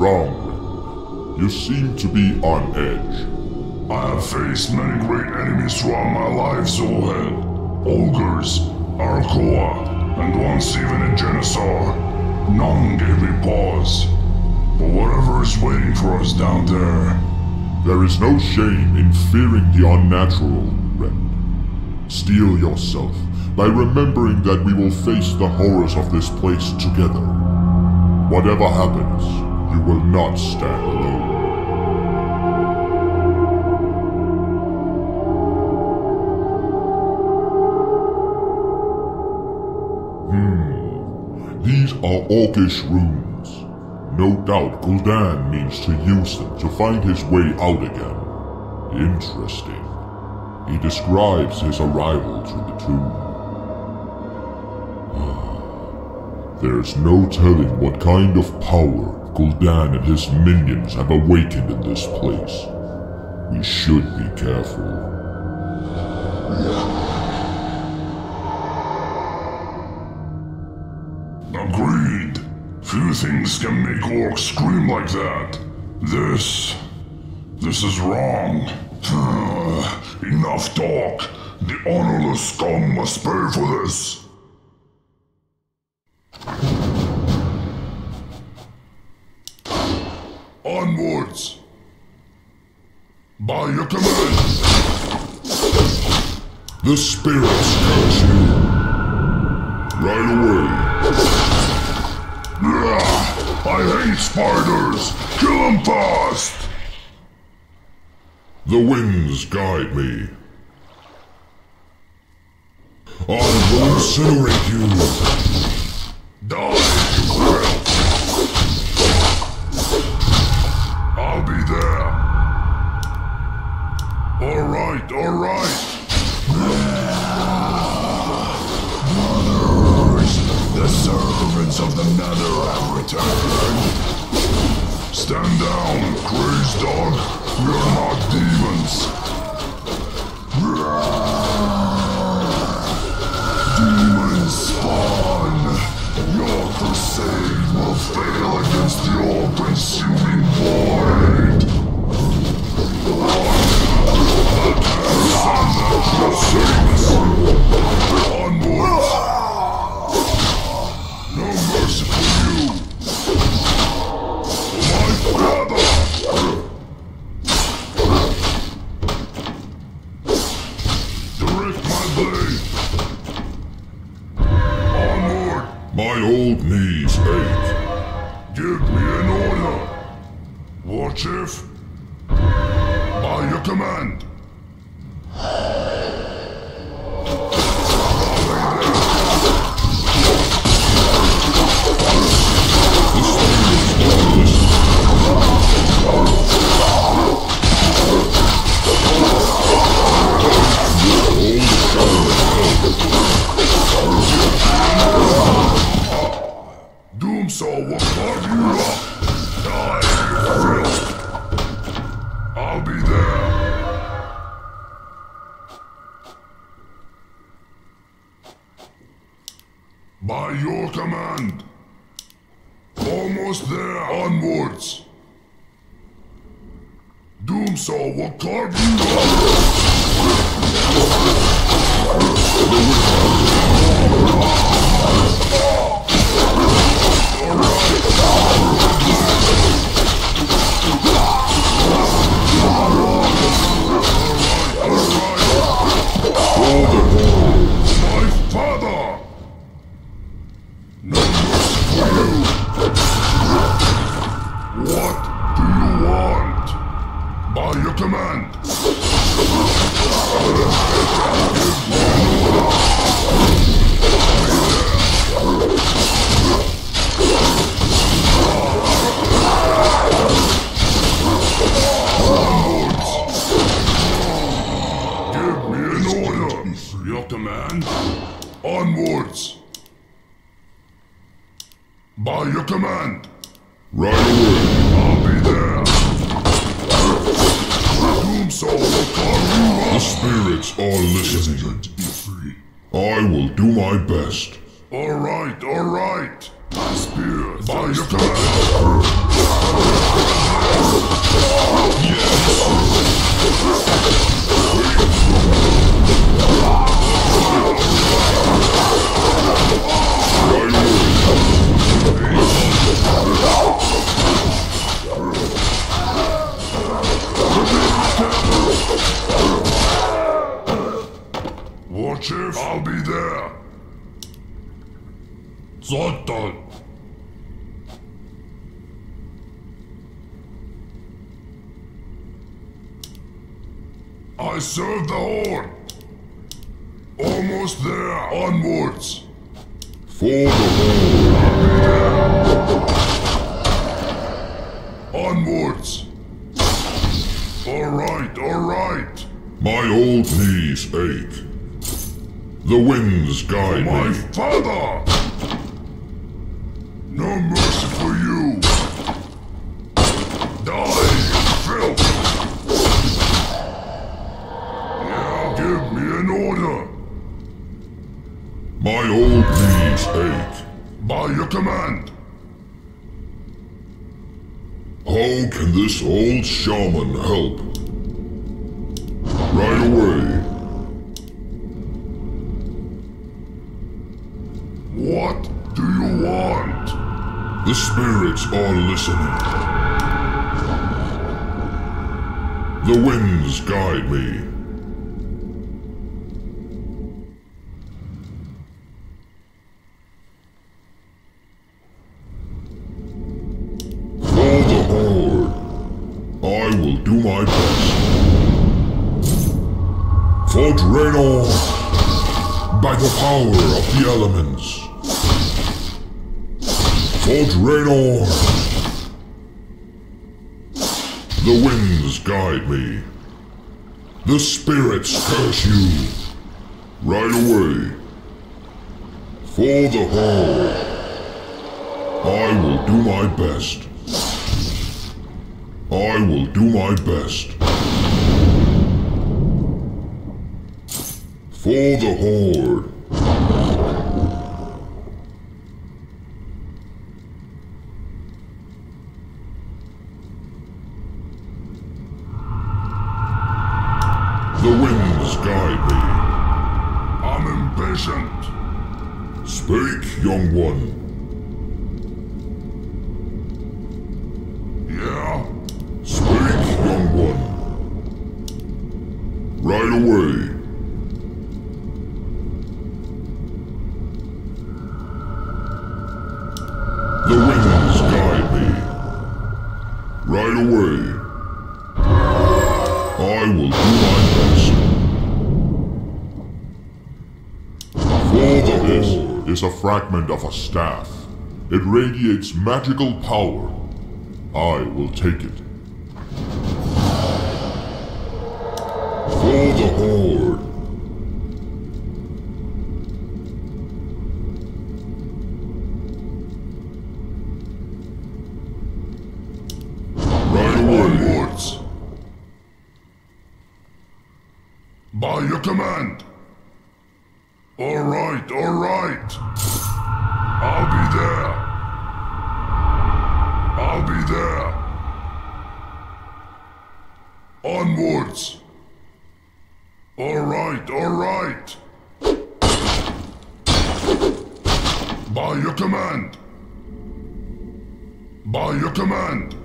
wrong? You seem to be on edge. I have faced many great enemies throughout my life, Zolhead. Ogres, Arakkoa, and once even a Genosaur. None gave me pause. But whatever is waiting for us down there, There is no shame in fearing the unnatural, Rend. Steel yourself by remembering that we will face the horrors of this place together. Whatever happens, you will not stand alone. Hmm. These are Orcish runes. No doubt Gul'dan means to use them to find his way out again. Interesting. He describes his arrival to the tomb. Ah. There's no telling what kind of power Gul'dan and his minions have awakened in this place. We should be careful. agreed. Few things can make orcs scream like that. This. This is wrong. Enough talk. The honorless scum must pay for this. Onwards. By your command. The spirits curse you. Right away. I hate spiders. Kill them fast. The winds guide me. I will incinerate you. Die, right. Brothers, the servants of the Nether have returned. Stand down, crazed dog. We are not demons. Demons spawn. Your crusade will fail against the all-consuming. Onwards. I serve the Horde. Almost there, onwards. For the Horde. Onwards. Alright, alright. My old knees ache. The winds guide My me. father! No shaman help? Right away. What do you want? The spirits are listening. The winds guide me. The elements. For Draenor. The winds guide me. The spirits curse you. Right away. For the Horde. I will do my best. I will do my best. For the Horde. Staff. It radiates magical power. I will take it. For the Horde. Onwards. Alright, alright. By your command. By your command.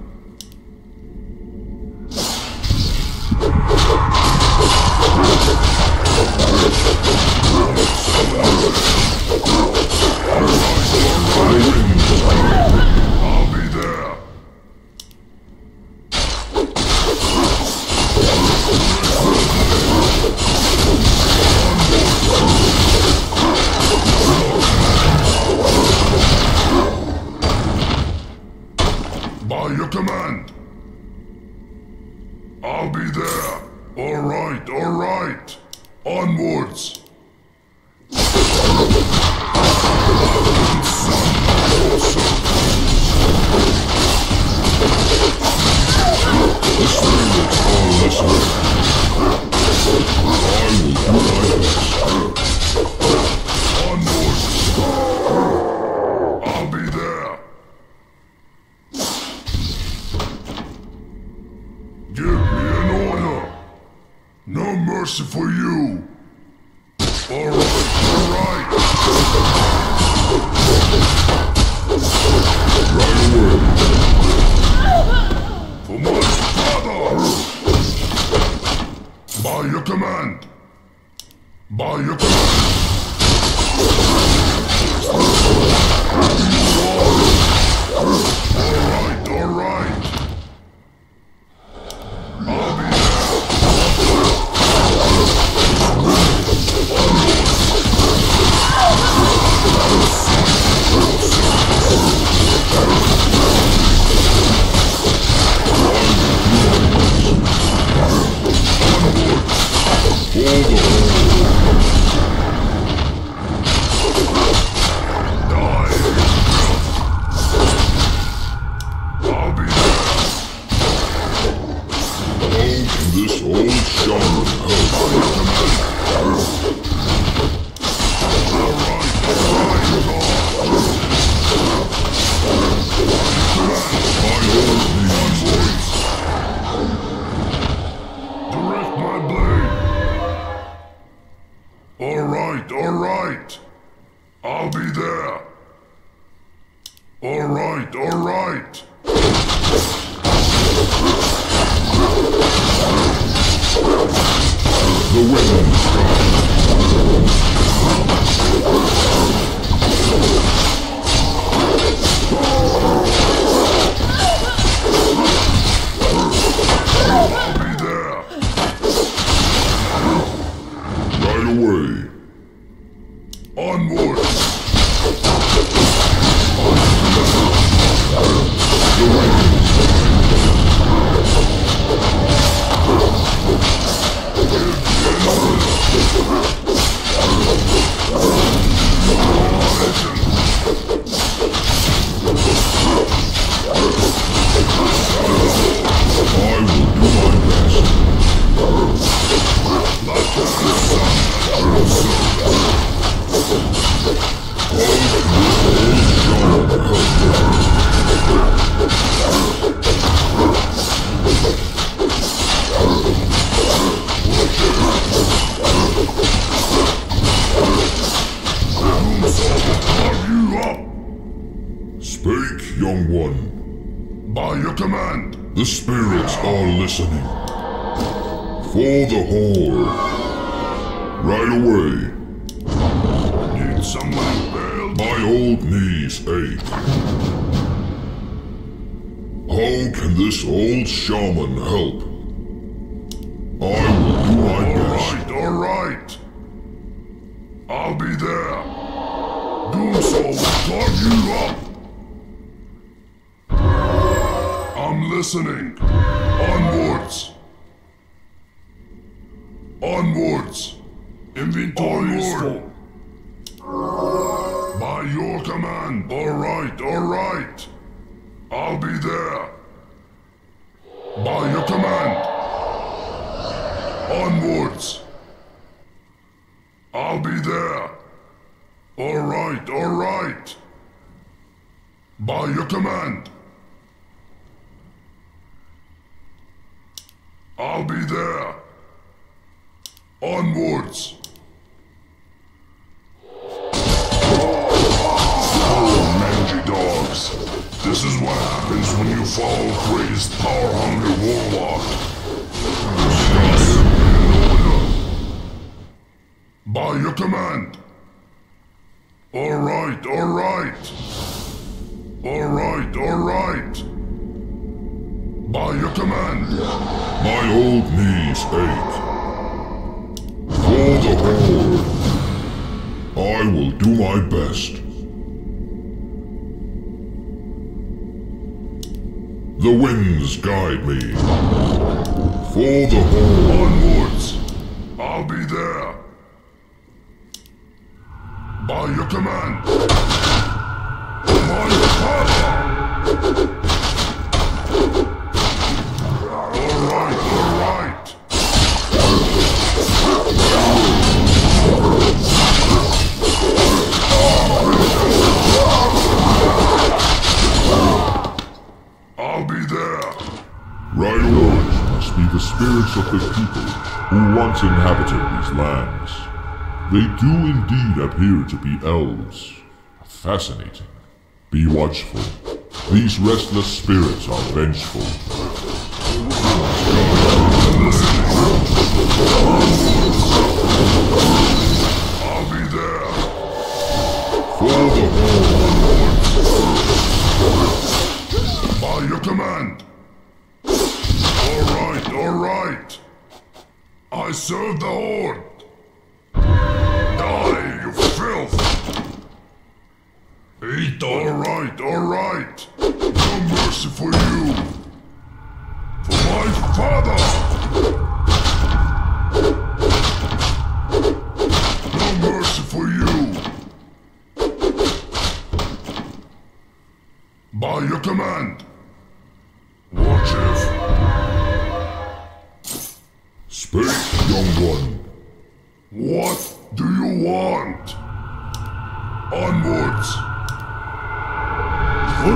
By your Alright, alright. I'll be there. Alright, alright. By your command. I'll be there. Onwards. Oh, mangy dogs. This is what happens when you follow crazed, power-hungry warlock. By your command. Alright, alright. Alright, alright. By your command. My old knees ache. For the horde. I will do my best. The winds guide me. For the horde. Onwards. I'll be there. By your command. My father. Alright, alright. I'll be there. Right must be the spirits of the people who once inhabited these lands. They do indeed appear to be elves. Fascinating. Be watchful. These restless spirits are vengeful. I'll be there. For the. By your command. Alright, alright. I serve the Horde. Eat alright, alright. No mercy for you. For my father. No mercy for you. By your command. Watch if. Speak, young one. What do you want? Onwards. For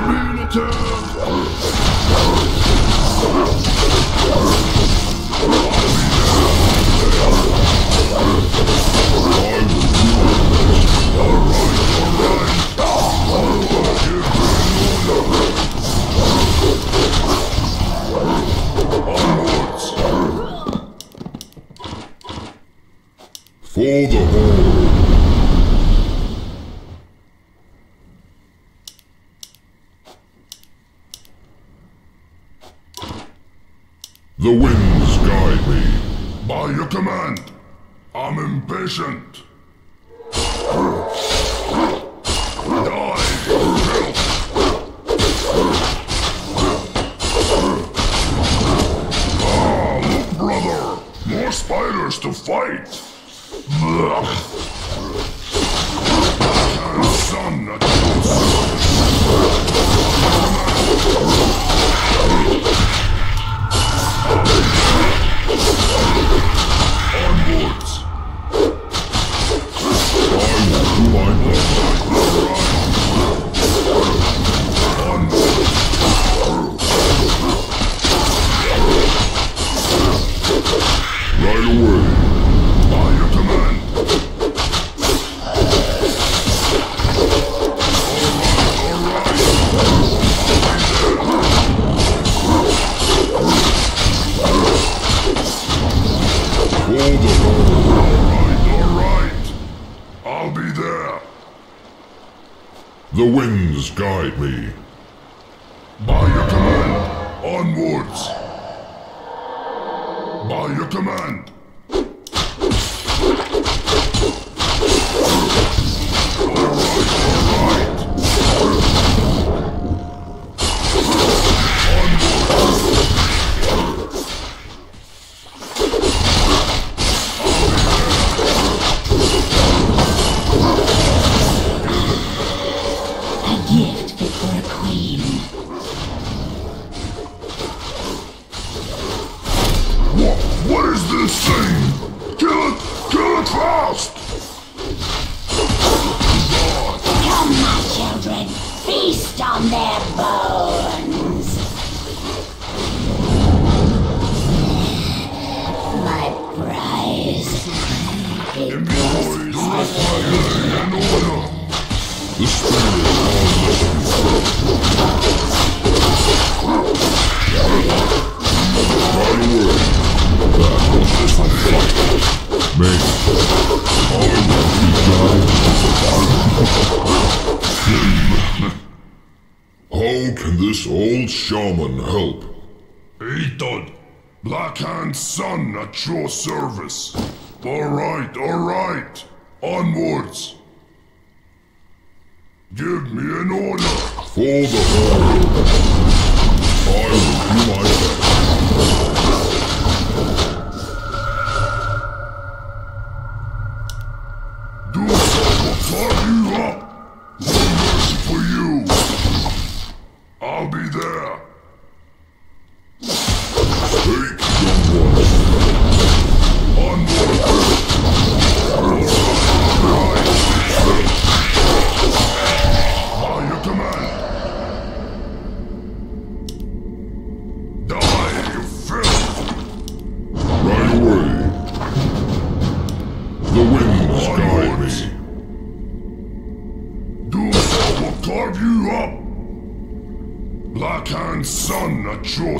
the horde! The winds guide me. By your command, I'm impatient. spiders to fight!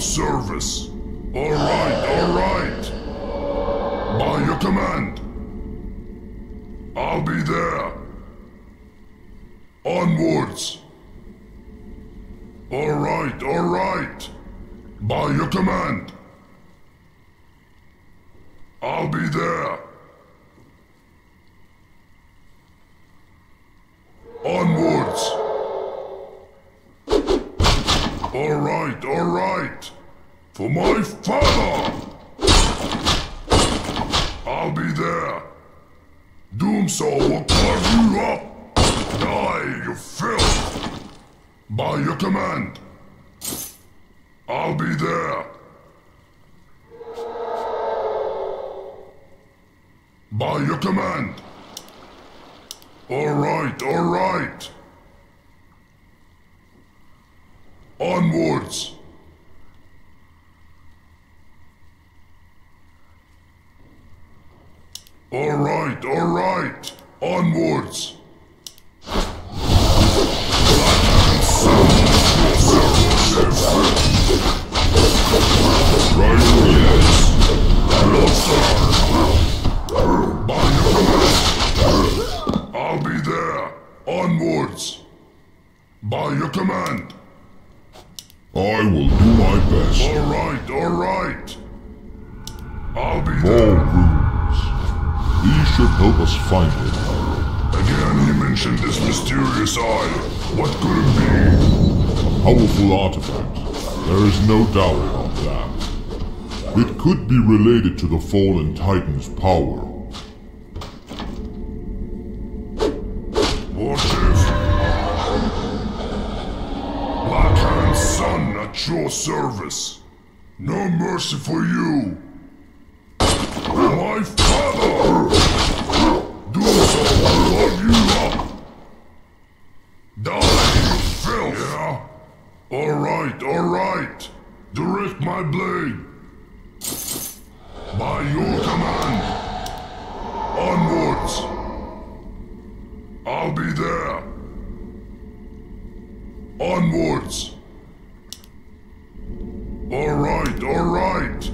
Service. All right, all right. By your command. I'll be there. Onwards. All right, all right. By your command. I'll be there. Onwards. All right, all right. For my father! I'll be there. Doomsaw will carve you up. Die, you filth. By your command. I'll be there. By your command. All right, all right. Onwards! All right, all right. Onwards. Find it. Again, he mentioned this mysterious eye. What could it be? A powerful artifact. There is no doubt about that. It could be related to the fallen Titan's power. What if? Blackhand son at your service. No mercy for you. My father! Doomsaw will log you up. Die, you filth! Yeah? Alright, alright. Direct my blade. By your command. Onwards. I'll be there. Onwards. Alright, alright.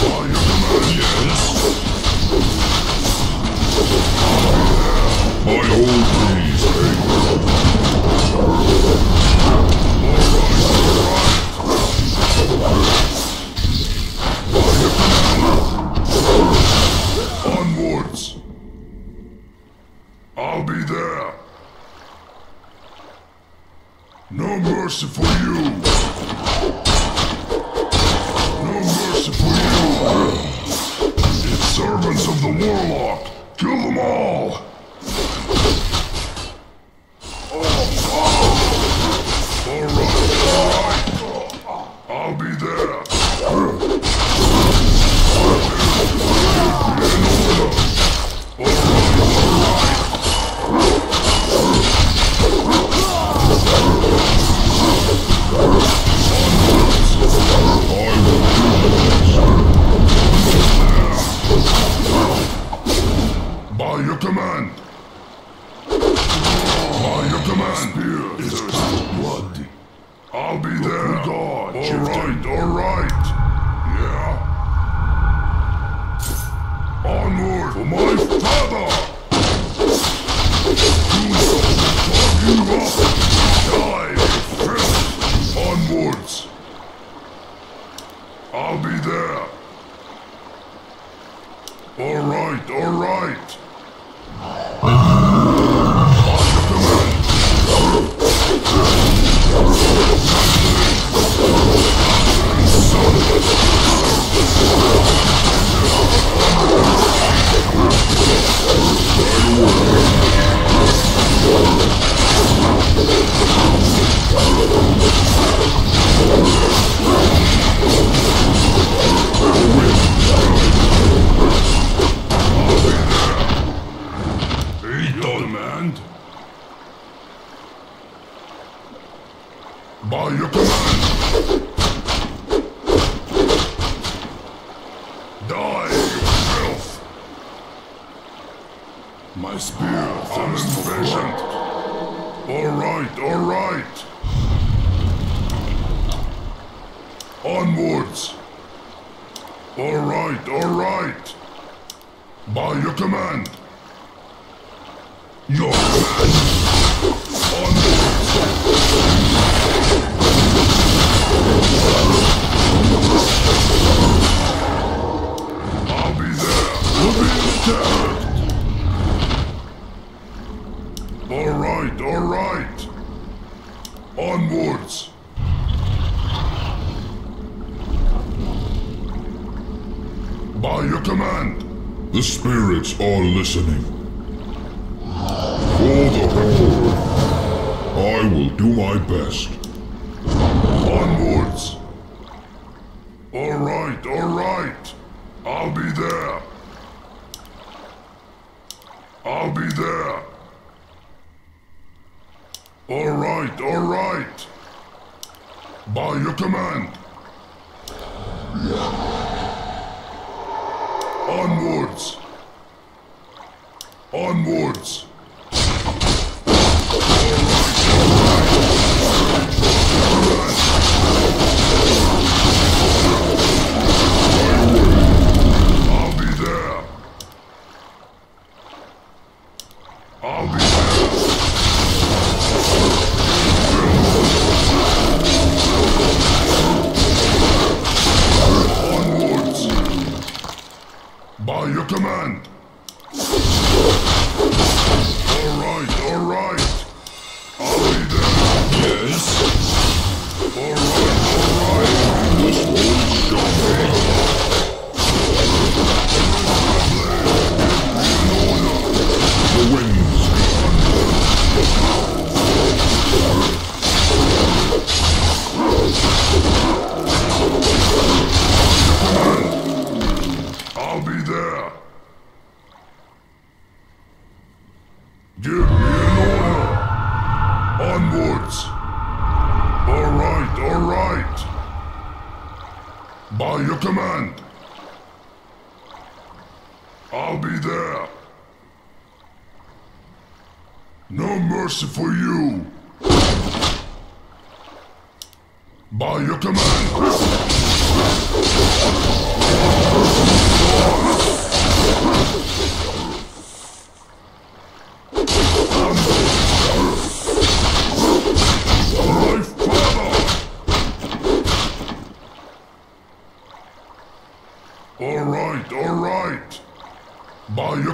By your command, yes. My old Onwards. I'll be there. No mercy for you. No mercy for you. Servants of the Warlock. Kill them all. By your command. Onwards. Onwards. I'll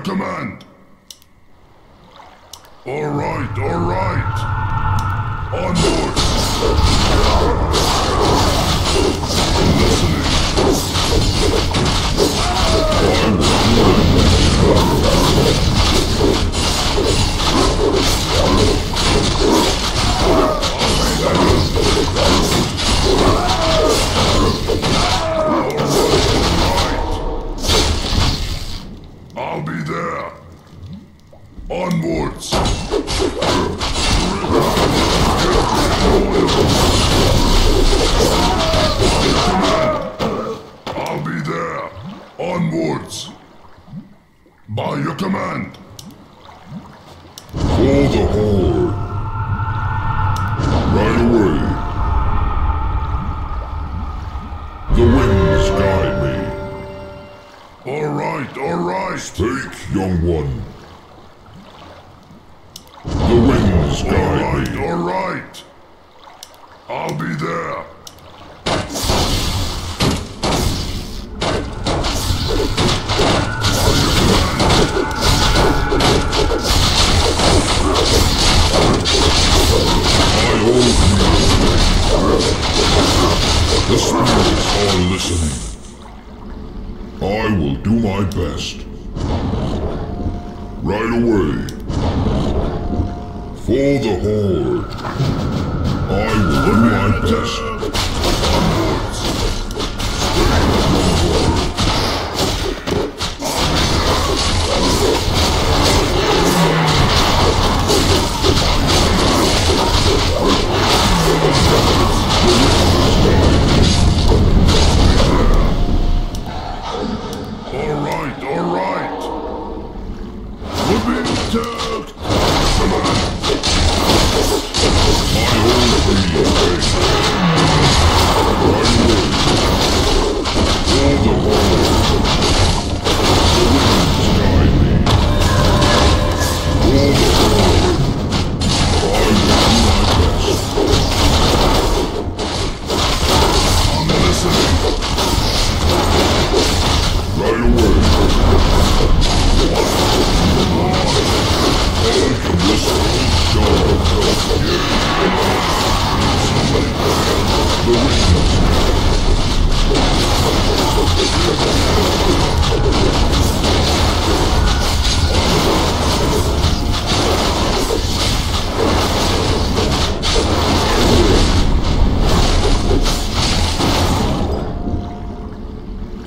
your command! Alright, alright! Onwards! I'll Onwards! I'll be there! Onwards! By your command! For the Horde. Right away. The winds guide me. Alright, alright! Take, young one. The winds guide me. alright! I'll be there! I hold you. The spirits are listening. I will do my best. Right away. For the Horde. I will do my best. Alright,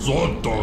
Zonto!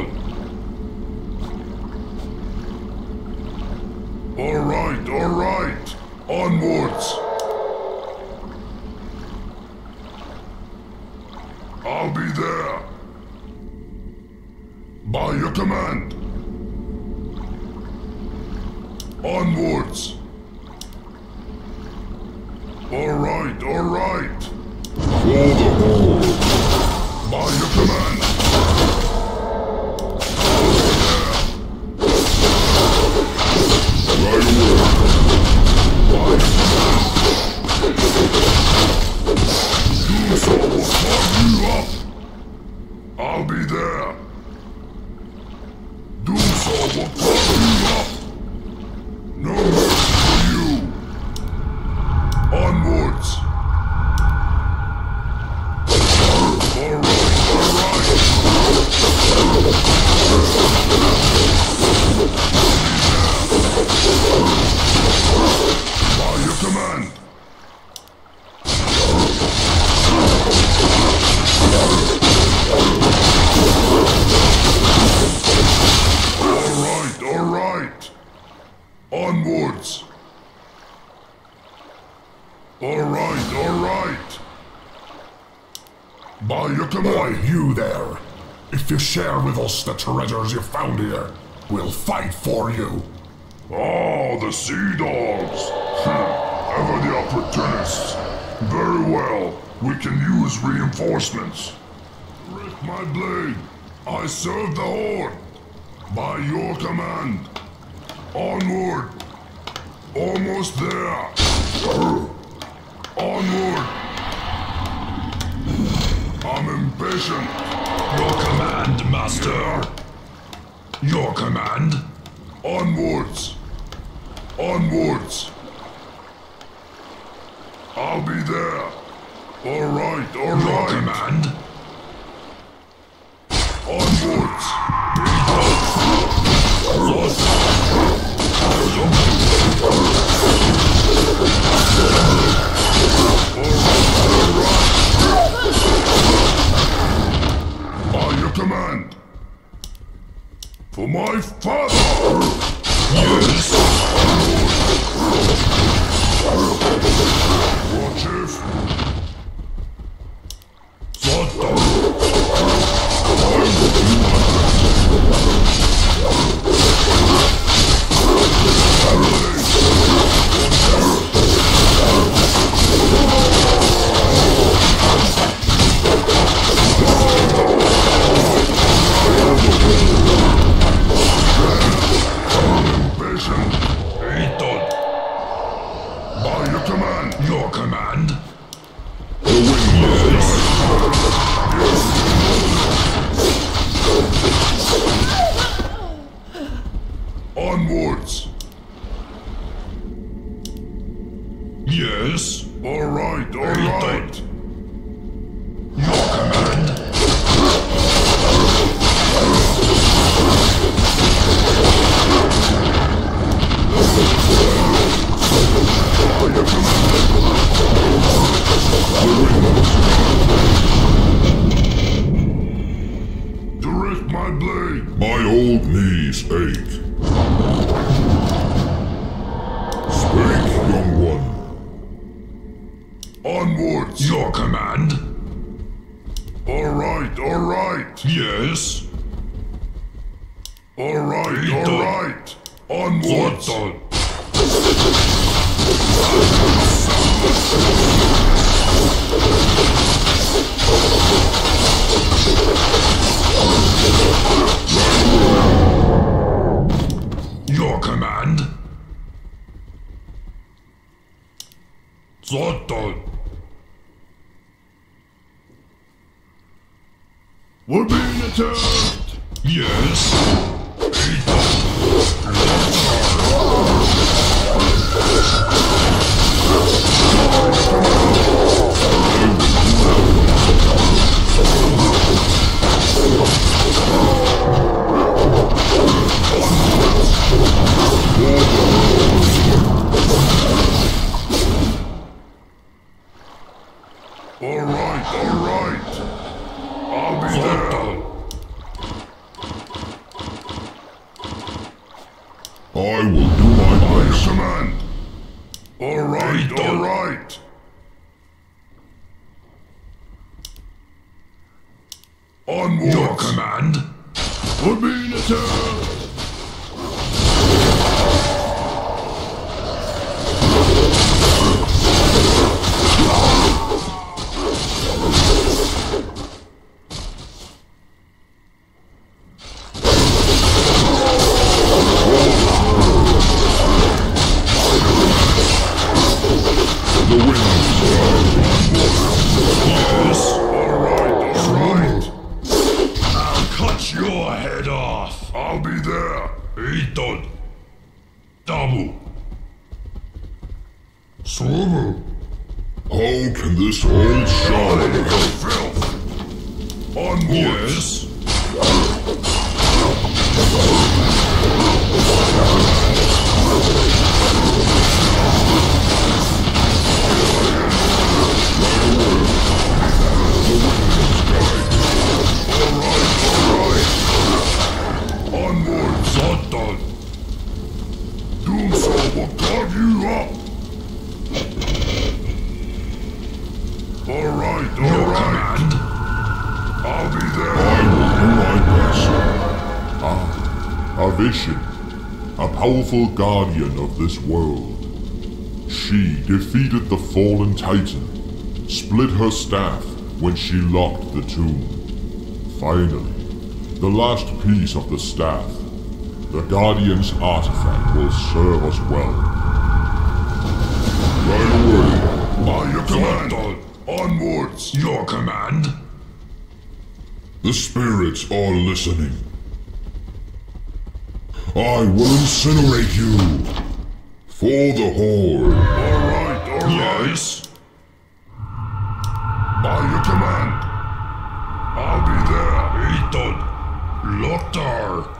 Us the treasures you found here, we'll fight for you. Oh, the sea dogs. Hmm, Ever the opportunists. Very well. We can use reinforcements. Rick my blade. I serve the Horde. By your command. Onward. Almost there. Onward. I'm impatient. Your command, Master. Your command. Onwards. Onwards. I'll be there. Alright, alright! Your command. Onwards. By command. For my father. Yes. War. Impatient. Eton. By your command. Your command. Onwards. Yes. All right, all right. Your will carve you up. Alright, alright. I'll be there. I will do my best. Ah, a vision. A powerful guardian of this world. She defeated the fallen titan, split her staff when she locked the tomb. Finally, the last piece of the staff, the Guardian's artifact will serve us well. Right away. By your command. Onwards. Your command? The spirits are listening. I will incinerate you. For the Horde. Alright, alright. Yes. By your command. I'll be there. Eton. Lothar.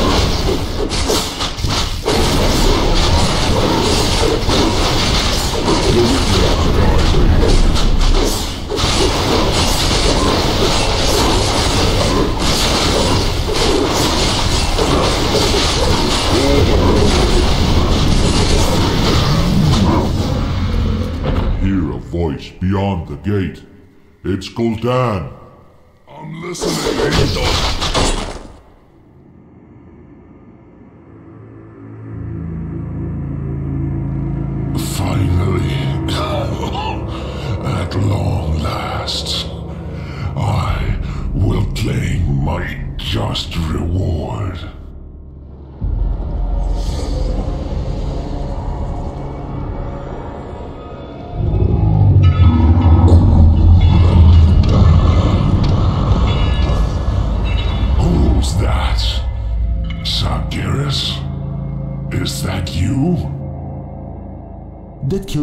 Hear a voice beyond the gate. It's Gul'dan. I'm listening. Finally,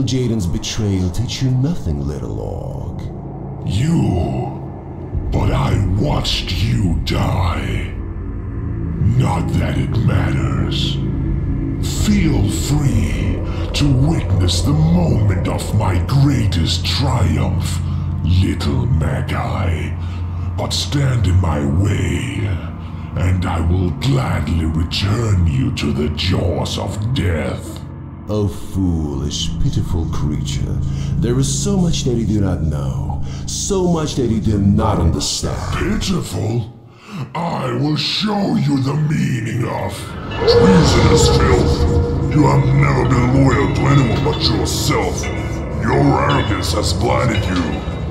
Kil'jaeden's betrayal teach you nothing, little orc? You. But I watched you die. Not that it matters. Feel free to witness the moment of my greatest triumph, little Magi. But stand in my way, and I will gladly return you to the jaws of death. Oh, foolish, pitiful creature. There is so much that you do not know, so much that you do not understand. Pitiful? I will show you the meaning of Treasonous filth. You have never been loyal to anyone but yourself. Your arrogance has blinded you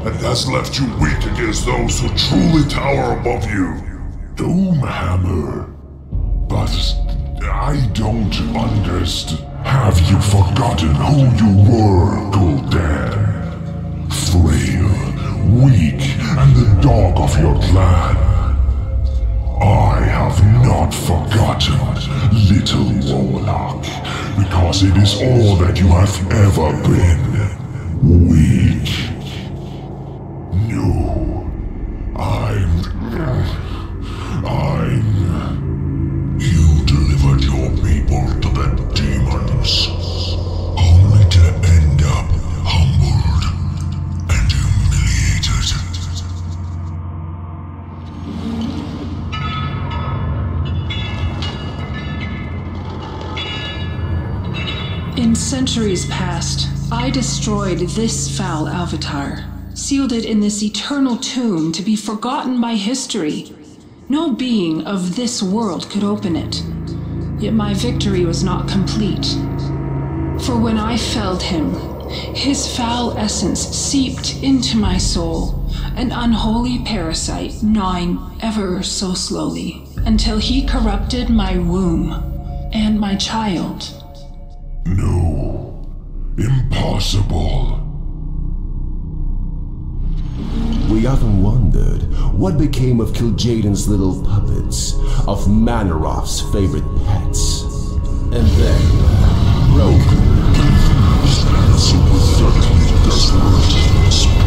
and has left you weak against those who truly tower above you. Doomhammer. But I don't understand. Have you forgotten who you were, Gul'dan? Frail, weak, and the dog of your clan. I have not forgotten, little warlock, because it is all that you have ever been. Weak. Centuries past, I destroyed this foul avatar, sealed it in this eternal tomb to be forgotten by history. No being of this world could open it. Yet my victory was not complete. For when I felled him, his foul essence seeped into my soul, an unholy parasite gnawing ever so slowly, until he corrupted my womb and my child. No. Impossible. We often wondered what became of Kil'jaeden's little puppets, of Mannoroth's favorite pets. And then, broken, desperate.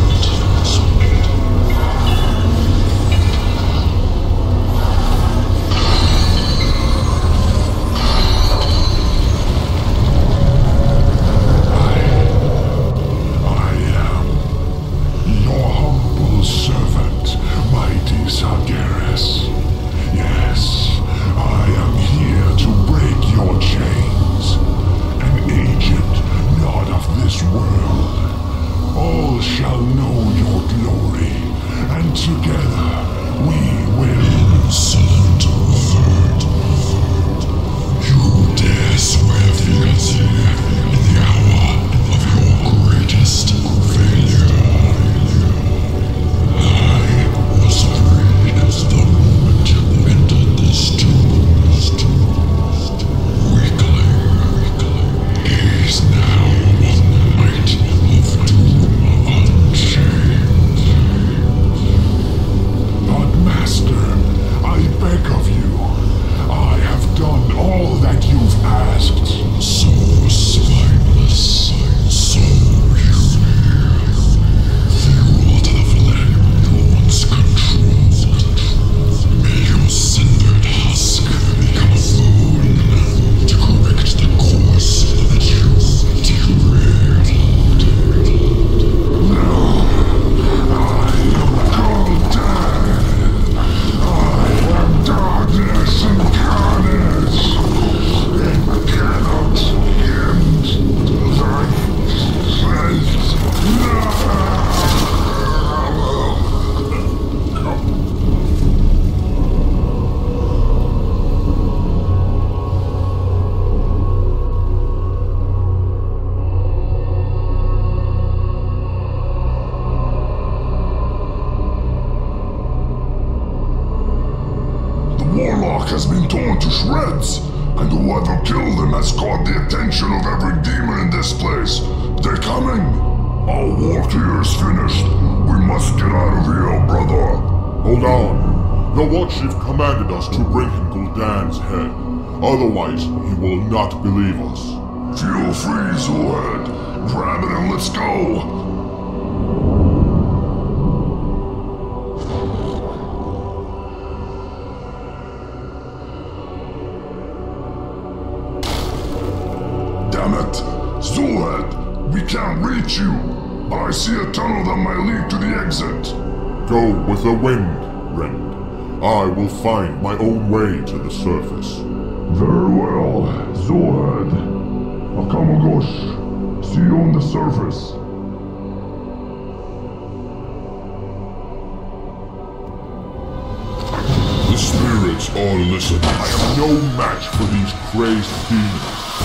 crazed demon.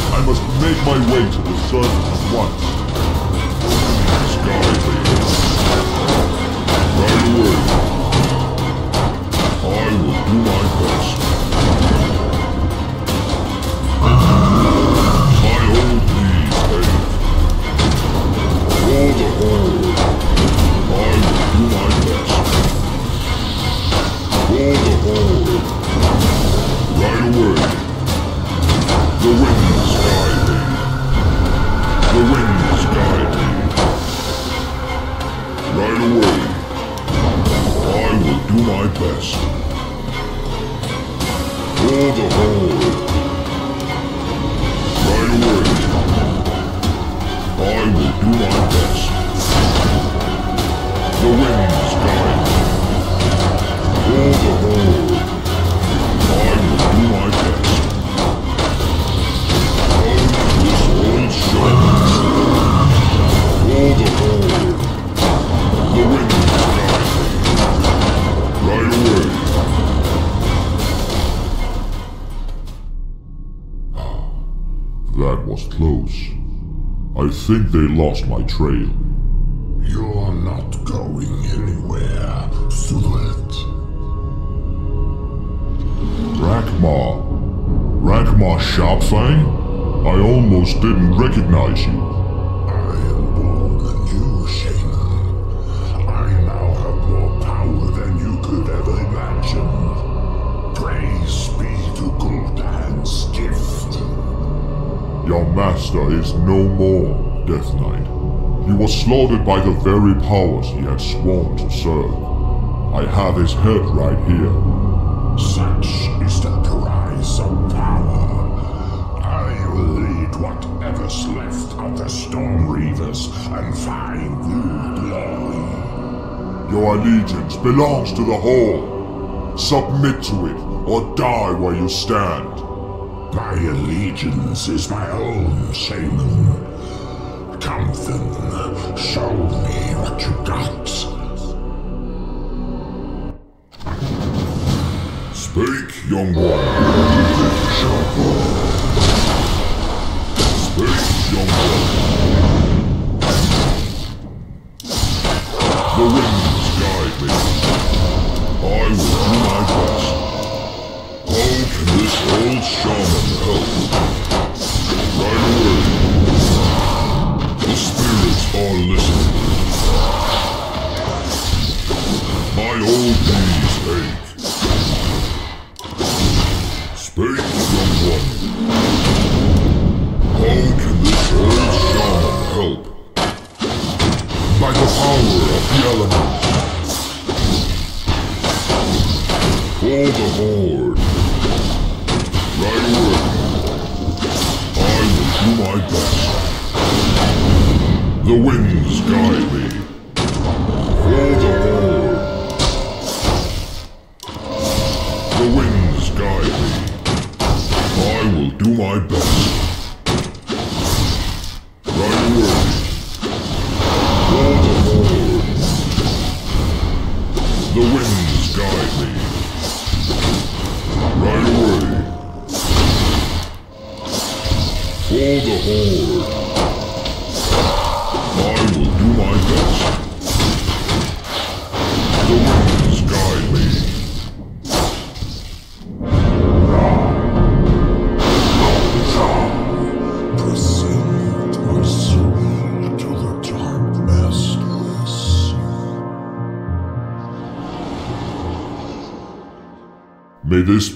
I must make my way to the sun at once. Sky away. I will do my best. My old. All the. my best. For the Horde. Right away. I will do my best. The wind. I think they lost my trail. You're not going anywhere, Silhouette. Rakma. Rakma Shopfang? I almost didn't recognize you. Your master is no more, Death Knight. He was slaughtered by the very powers he had sworn to serve. I have his head right here. Such is the price of power. I will lead whatever's left of the Storm Reavers and find new glory. Your allegiance belongs to the Hall. Submit to it or die where you stand. My allegiance is my own, Shaman. Come then, show me what you got. Speak, young one. Speak, young one. The winds guide me. I will do my best. How can this old shaman help? Right away. The spirits are listening. My old knees ache. Spake, young one.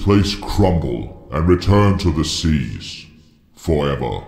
Place crumble and return to the seas forever.